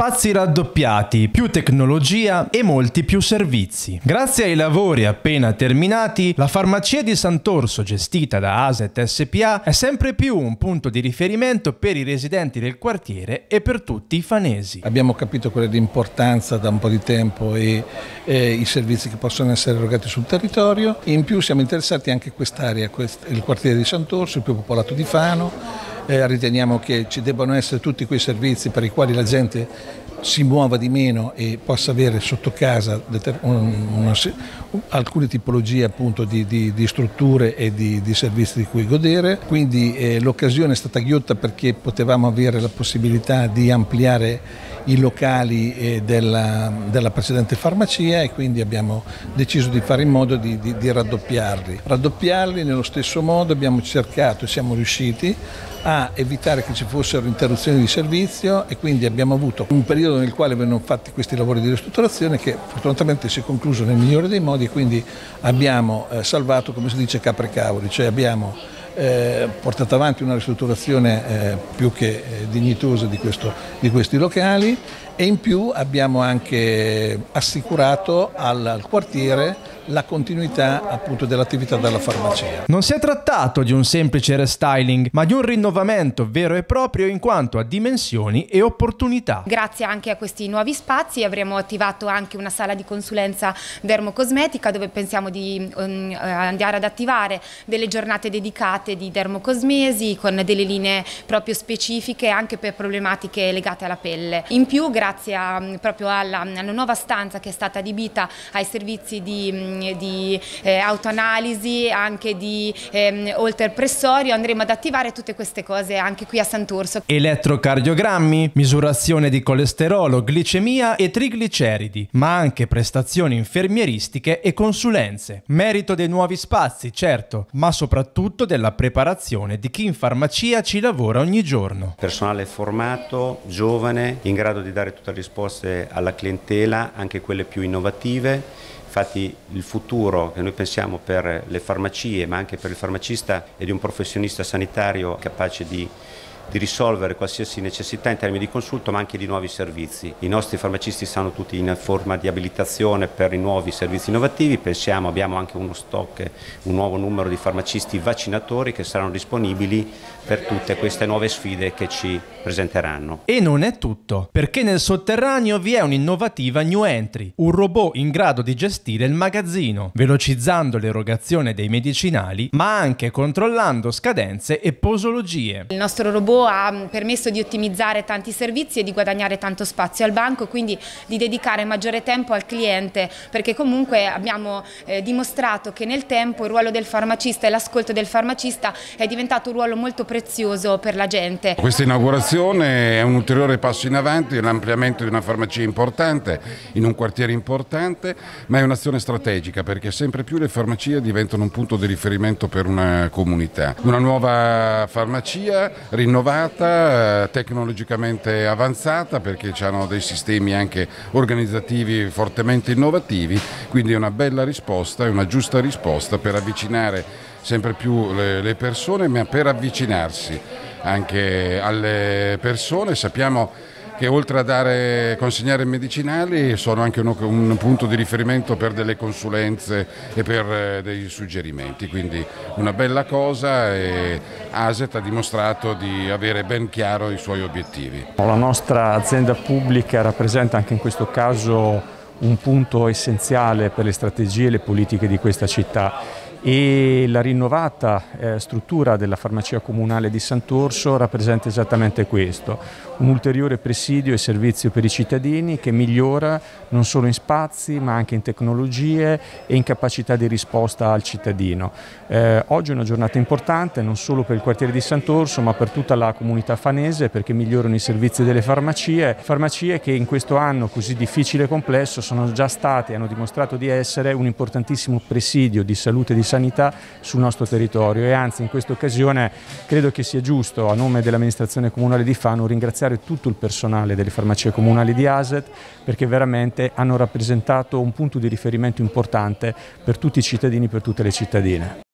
Spazi raddoppiati, più tecnologia e molti più servizi. Grazie ai lavori appena terminati, la farmacia di Sant'Orso, gestita da Aset SPA, è sempre più un punto di riferimento per i residenti del quartiere e per tutti i fanesi. Abbiamo capito qual è l'importanza da un po' di tempo e, e i servizi che possono essere erogati sul territorio. In più siamo interessati anche a quest'area, quest il quartiere di Sant'Orso, il più popolato di Fano, eh, riteniamo che ci debbano essere tutti quei servizi per i quali la gente si muova di meno e possa avere sotto casa alcune tipologie appunto di, di, di strutture e di, di, servizi di cui godere. Quindi eh, l'occasione è stata ghiotta perché potevamo avere la possibilità di ampliare i locali eh, della, della, precedente farmacia e quindi abbiamo deciso di fare in modo di, raddoppiarli. Raddoppiarli nello stesso modo abbiamo cercato e siamo riusciti a evitare che ci fossero interruzioni di servizio e quindi abbiamo avuto un periodo nel quale vennero fatti questi lavori di ristrutturazione che fortunatamente si è concluso nel migliore dei modi e quindi abbiamo eh, salvato, come si dice, capre cavoli, cioè abbiamo eh, portato avanti una ristrutturazione eh, più che eh, dignitosa di, questo, di questi locali e in più abbiamo anche assicurato al, al quartiere la continuità appunto dell'attività della farmacia. Non si è trattato di un semplice restyling, ma di un rinnovamento vero e proprio in quanto a dimensioni e opportunità. Grazie anche a questi nuovi spazi avremo attivato anche una sala di consulenza dermocosmetica dove pensiamo di um, andare ad attivare delle giornate dedicate di dermocosmesi con delle linee proprio specifiche anche per problematiche legate alla pelle. In più grazie a, mm, proprio alla, alla, nuova stanza che è stata adibita ai servizi di, mm, di eh, autoanalisi, anche di eh, oltre andremo ad attivare tutte queste cose anche qui a Sant'Urso. Elettrocardiogrammi, misurazione di colesterolo, glicemia e trigliceridi, ma anche prestazioni infermieristiche e consulenze. Merito dei nuovi spazi, certo, ma soprattutto della preparazione di chi in farmacia ci lavora ogni giorno. Personale formato, giovane, in grado di dare tutte le risposte alla clientela, anche quelle più innovative. Infatti il futuro che noi pensiamo per le farmacie, ma anche per il farmacista, è di un professionista sanitario capace di di risolvere qualsiasi necessità in termini di consulto ma anche di nuovi servizi. I nostri farmacisti stanno tutti in forma di abilitazione per i nuovi servizi innovativi, pensiamo abbiamo anche uno stock, un nuovo numero di farmacisti vaccinatori che saranno disponibili per tutte queste nuove sfide che ci presenteranno. E non è tutto, perché nel sotterraneo vi è un'innovativa new entry, un robot in grado di gestire il magazzino, velocizzando l'erogazione dei medicinali ma anche controllando scadenze e posologie. Il nostro robot ha permesso di ottimizzare tanti servizi e di guadagnare tanto spazio al banco, quindi di dedicare maggiore tempo al cliente, perché comunque abbiamo eh, dimostrato che nel tempo il ruolo del farmacista e l'ascolto del farmacista è diventato un ruolo molto prezioso per la gente. Questa inaugurazione è un ulteriore passo in avanti, l'ampliamento di una farmacia importante, in un quartiere importante, ma è un'azione strategica perché sempre più le farmacie diventano un punto di riferimento per una comunità. Una nuova farmacia rinnovata innovata, tecnologicamente avanzata perché hanno dei sistemi anche organizzativi fortemente innovativi, quindi è una bella risposta, è una giusta risposta per avvicinare sempre più le persone, ma per avvicinarsi anche alle persone. Sappiamo che oltre a dare, consegnare medicinali sono anche un, un, punto di riferimento per delle consulenze e per eh, dei suggerimenti, quindi una bella cosa e ASET ha dimostrato di avere ben chiaro i suoi obiettivi. La nostra azienda pubblica rappresenta anche in questo caso un punto essenziale per le strategie e le politiche di questa città e la rinnovata eh, struttura della farmacia comunale di Sant'Orso rappresenta esattamente questo, un ulteriore presidio e servizio per i cittadini che migliora non solo in spazi ma anche in tecnologie e in capacità di risposta al cittadino. Eh, oggi è una giornata importante non solo per il quartiere di Sant'Orso ma per tutta la comunità fanese perché migliorano i servizi delle farmacie, farmacie che in questo anno così difficile e complesso sono già state e hanno dimostrato di essere un importantissimo presidio di salute di sanità sul nostro territorio e anzi in questa occasione credo che sia giusto a nome dell'amministrazione comunale di Fano ringraziare tutto il personale delle farmacie comunali di Aset perché veramente hanno rappresentato un punto di riferimento importante per tutti i cittadini, per tutte le cittadine.